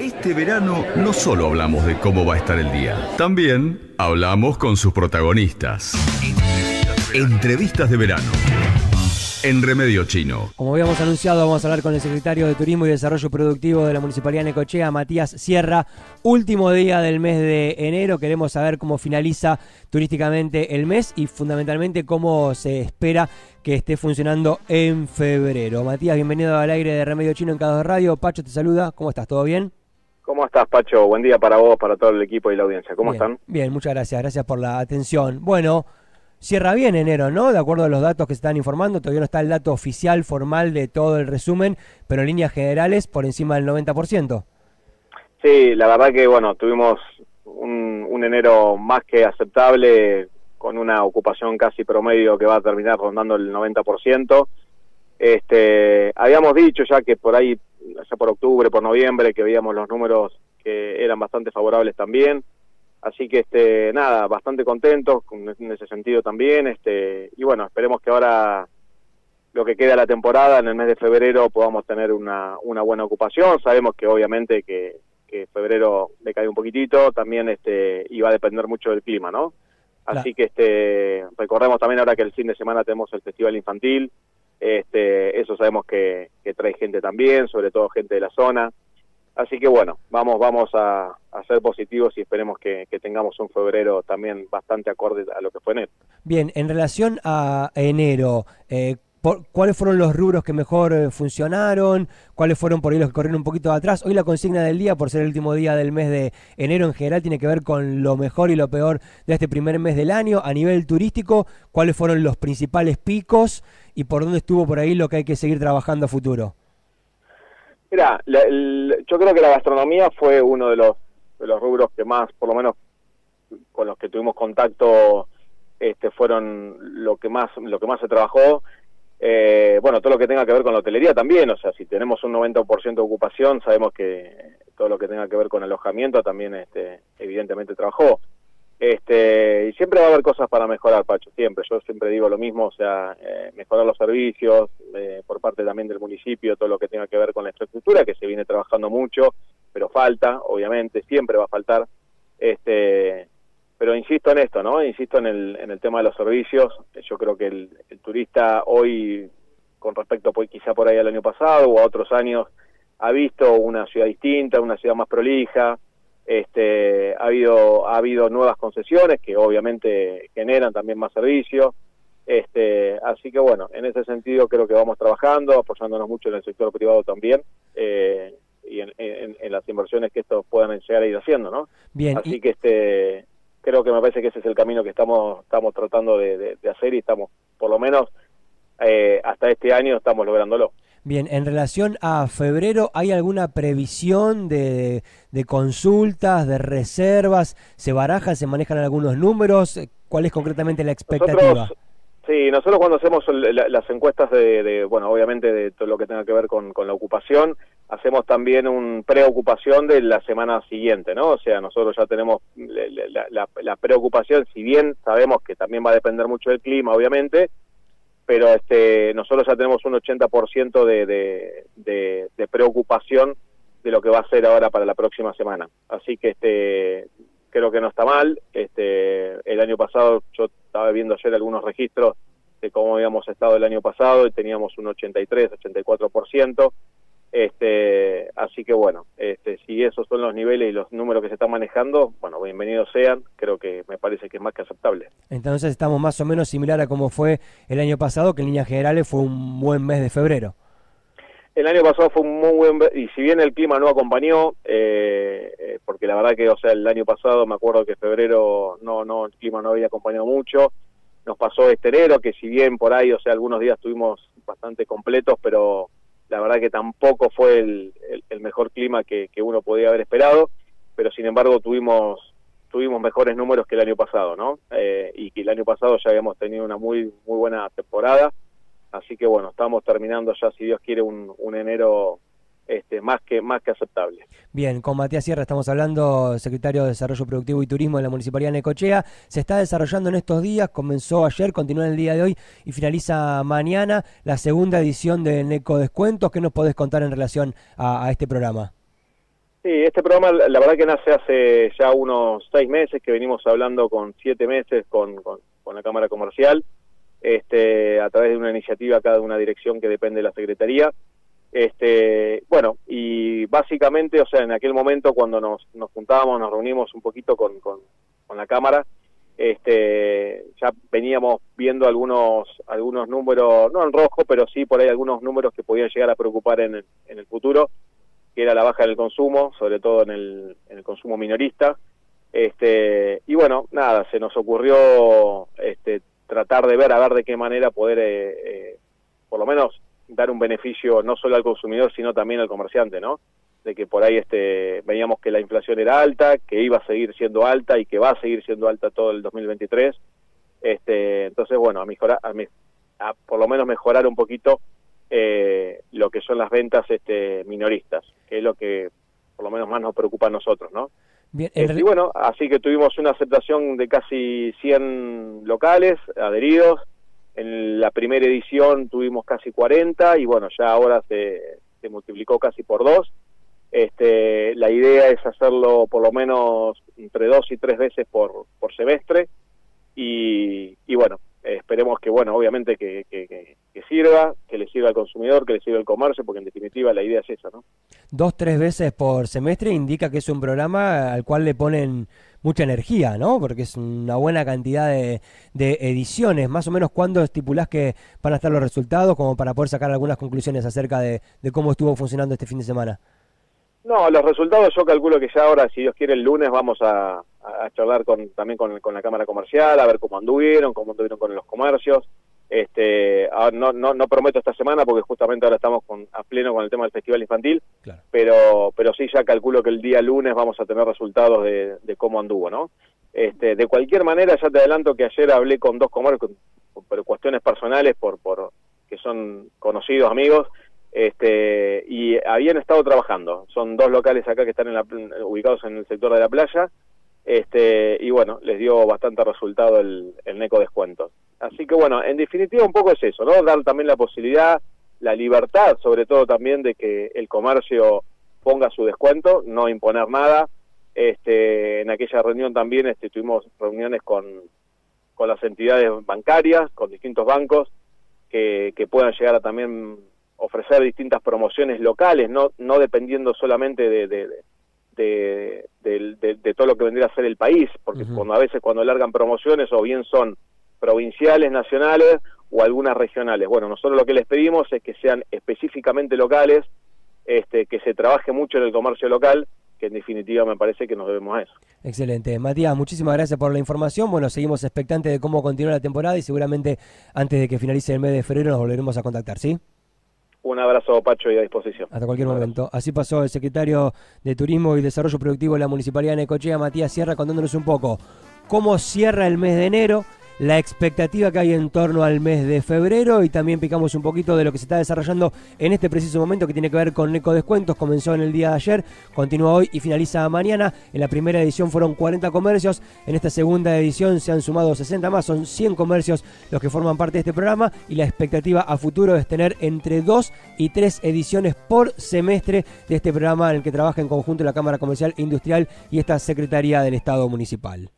Este verano no solo hablamos de cómo va a estar el día, también hablamos con sus protagonistas. Entrevistas de verano. En Remedio Chino. Como habíamos anunciado, vamos a hablar con el secretario de Turismo y Desarrollo Productivo de la Municipalidad de Necochea, Matías Sierra. Último día del mes de enero, queremos saber cómo finaliza turísticamente el mes y fundamentalmente cómo se espera que esté funcionando en febrero. Matías, bienvenido al aire de Remedio Chino en Cada Radio. Pacho te saluda, ¿cómo estás? ¿Todo bien? ¿Cómo estás, Pacho? Buen día para vos, para todo el equipo y la audiencia. ¿Cómo Bien, están? Bien, muchas gracias. Gracias por la atención. Bueno, cierra bien enero, ¿no? De acuerdo a los datos que se están informando, todavía no está el dato oficial, formal de todo el resumen, pero en líneas generales por encima del 90%. Sí, la verdad que, bueno, tuvimos un, un enero más que aceptable, con una ocupación casi promedio que va a terminar rondando el 90%. Este, habíamos dicho ya que por ahí, ya por octubre, por noviembre, que veíamos los números que eran bastante favorables también. Así que, este, nada, bastante contentos con- en ese sentido también. Este, y bueno, esperemos que ahora lo que queda de la temporada, en el mes de febrero, podamos tener una, una buena ocupación. Sabemos que obviamente que, que febrero le cae un poquitito, también este, y va a depender mucho del clima, ¿no? Así que este, recordemos también ahora que el fin de semana tenemos el Festival Infantil, este, eso sabemos que, trae gente también, sobre todo gente de la zona. Así que bueno, vamos, vamos a, ser positivos y esperemos que, que tengamos un febrero también bastante acorde a lo que fue enero. Bien, en relación a enero, eh, ¿cuáles fueron los rubros que mejor eh, funcionaron? ¿Cuáles fueron por ahí los que corrieron un poquito atrás? Hoy la consigna del día, por ser el último día del mes de enero en general, tiene que ver con lo mejor y lo peor de este primer mes del año. A nivel turístico, ¿cuáles fueron los principales picos y por dónde estuvo por ahí lo que hay que seguir trabajando a futuro? Mira, la- el- yo creo que la gastronomía fue uno de los, de los rubros que más, por lo menos con los que tuvimos contacto, este, fueron lo que más, lo que más se trabajó. Eh, bueno, todo lo que tenga que ver con la hotelería también, o sea, si tenemos un 90% de ocupación, sabemos que todo lo que tenga que ver con alojamiento también, este, evidentemente trabajó. Este, y siempre va a haber cosas para mejorar, Pacho, siempre. Yo siempre digo lo mismo, o sea, eh, mejorar los servicios, eh, por parte también del municipio, todo lo que tenga que ver con la infraestructura, que se viene trabajando mucho, pero falta, obviamente, siempre va a faltar. Este, pero insisto en esto, ¿no? Insisto en el, en el tema de los servicios. Yo creo que el, el turista hoy, con respecto pues, quizá por ahí al año pasado o a otros años, ha visto una ciudad distinta, una ciudad más prolija, este, ha habido ha habido nuevas concesiones que obviamente generan también más servicios este así que bueno en ese sentido creo que vamos trabajando apoyándonos mucho en el sector privado también eh, y en, en- en las inversiones que estos puedan llegar a ir haciendo no Bien, así y- que este creo que me parece que ese es el camino que estamos estamos tratando de, de- de hacer y estamos por lo menos eh, hasta este año estamos lográndolo Bien, en relación a febrero, ¿hay alguna previsión de, de consultas, de reservas? ¿Se barajan, se manejan algunos números? ¿Cuál es concretamente la expectativa? Nosotros, sí, nosotros cuando hacemos la- las encuestas de, de, bueno, obviamente de todo lo que tenga que ver con, con la ocupación, hacemos también un preocupación de la semana siguiente, ¿no? O sea, nosotros ya tenemos la, preocupación, si bien sabemos que también va a depender mucho del clima, obviamente, pero este, nosotros ya tenemos un 80% de, de, de, de preocupación de lo que va a ser ahora para la próxima semana. Así que este creo que no está mal. Este el año pasado yo estaba viendo ayer algunos registros de cómo habíamos estado el año pasado y teníamos un 83, 84%. Este, así que bueno, este, si esos son los niveles y los números que se están manejando, bueno, bienvenidos sean, creo que me parece que es más que aceptable. Entonces estamos más o menos similar a como fue el año pasado, que en líneas generales fue un buen mes de febrero. El año pasado fue un muy buen, ve- y si bien el clima no acompañó, eh, eh, porque la verdad que, o sea, el año pasado me acuerdo que febrero no, no, el clima no había acompañado mucho, nos pasó este enero, que si bien por ahí, o sea, algunos días estuvimos bastante completos, pero la verdad que tampoco fue el, el- mejor clima que, que uno podía haber esperado, pero sin embargo tuvimos tuvimos mejores números que el año pasado, ¿no? Eh, y que el año pasado ya habíamos tenido una muy muy buena temporada, así que bueno, estamos terminando ya, si Dios quiere, un, un enero este, más que más que aceptable. Bien, con Matías Sierra estamos hablando, secretario de Desarrollo Productivo y Turismo de la Municipalidad de Necochea. Se está desarrollando en estos días, comenzó ayer, continúa en el día de hoy y finaliza mañana la segunda edición de Neco Descuentos. ¿Qué nos podés contar en relación a, a este programa? Sí, este programa la verdad que nace hace ya unos seis meses que venimos hablando con siete meses con, con, la Cámara Comercial, este, a través de una iniciativa acá de una dirección que depende de la Secretaría. Este, bueno, y básicamente, o sea, en aquel momento cuando nos, nos juntábamos, nos reunimos un poquito con, con, la Cámara, este, ya veníamos viendo algunos algunos números, no en rojo, pero sí por ahí algunos números que podían llegar a preocupar en el, en el futuro, que era la baja del consumo, sobre todo en el, en el consumo minorista. Este, y bueno, nada, se nos ocurrió este, tratar de ver a ver de qué manera poder, eh, eh, por lo menos, dar un beneficio no solo al consumidor, sino también al comerciante, ¿no? de que por ahí este, veíamos que la inflación era alta, que iba a seguir siendo alta y que va a seguir siendo alta todo el 2023. Este, entonces, bueno, a mejorar, a, por lo menos mejorar un poquito eh, lo que son las ventas este, minoristas, que es lo que por lo menos más nos preocupa a nosotros, ¿no? Bien, este, y bueno, así que tuvimos una aceptación de casi 100 locales adheridos. En la primera edición tuvimos casi 40 y bueno, ya ahora se, se multiplicó casi por dos. Este, la idea es hacerlo por lo menos entre dos y tres veces por, semestre y, y bueno, esperemos que, bueno, obviamente que, sirva, que le sirva al consumidor, que le sirva al comercio, porque en definitiva la idea es esa, ¿no? Dos, tres veces por semestre indica que es un programa al cual le ponen mucha energía, ¿no? Porque es una buena cantidad de, ediciones. Más o menos, ¿cuándo estipulás que van a estar los resultados como para poder sacar algunas conclusiones acerca de cómo estuvo funcionando este fin de semana? No, los resultados yo calculo que ya ahora, si Dios quiere, el lunes vamos a, a charlar con, también con, con, la Cámara Comercial, a ver cómo anduvieron, cómo anduvieron con los comercios. Este, no, no, no prometo esta semana porque justamente ahora estamos con, a pleno con el tema del Festival Infantil, pero, pero sí ya calculo que el día lunes vamos a tener resultados de, de cómo anduvo, ¿no? Este, de cualquier manera, ya te adelanto que ayer hablé con dos comercios, por cuestiones personales, por, por que son conocidos amigos, este, y habían estado trabajando. Son dos locales acá que están en la, ubicados en el sector de la playa, este, y bueno, les dio bastante resultado el, el NECO descuentos. Así que bueno, en definitiva un poco es eso, ¿no? Dar también la posibilidad, la libertad, sobre todo también de que el comercio ponga su descuento, no imponer nada. Este, en aquella reunión también este, tuvimos reuniones con, con las entidades bancarias, con distintos bancos, que, que puedan llegar a también ofrecer distintas promociones locales, no, no dependiendo solamente de, de, de, de todo lo que vendría a ser el país, porque cuando a veces cuando largan promociones o bien son provinciales, nacionales o algunas regionales. Bueno, nosotros lo que les pedimos es que sean específicamente locales, este, que se trabaje mucho en el comercio local, que en definitiva me parece que nos debemos a eso. Excelente. Matías, muchísimas gracias por la información. Bueno, seguimos expectantes de cómo continúa la temporada y seguramente antes de que finalice el mes de febrero nos volveremos a contactar, ¿sí? Un abrazo, Pacho, y a disposición. Hasta cualquier momento. Así pasó el secretario de Turismo y Desarrollo Productivo de la Municipalidad de Necochea, Matías Sierra, contándonos un poco cómo cierra el mes de enero la expectativa que hay en torno al mes de febrero y también picamos un poquito de lo que se está desarrollando en este preciso momento que tiene que ver con Neco Descuentos. Comenzó en el día de ayer, continúa hoy y finaliza mañana. En la primera edición fueron 40 comercios, en esta segunda edición se han sumado 60 más, son 100 comercios los que forman parte de este programa y la expectativa a futuro es tener entre 2 y 3 ediciones por semestre de este programa en el que trabaja en conjunto la Cámara Comercial Industrial y esta Secretaría del Estado Municipal.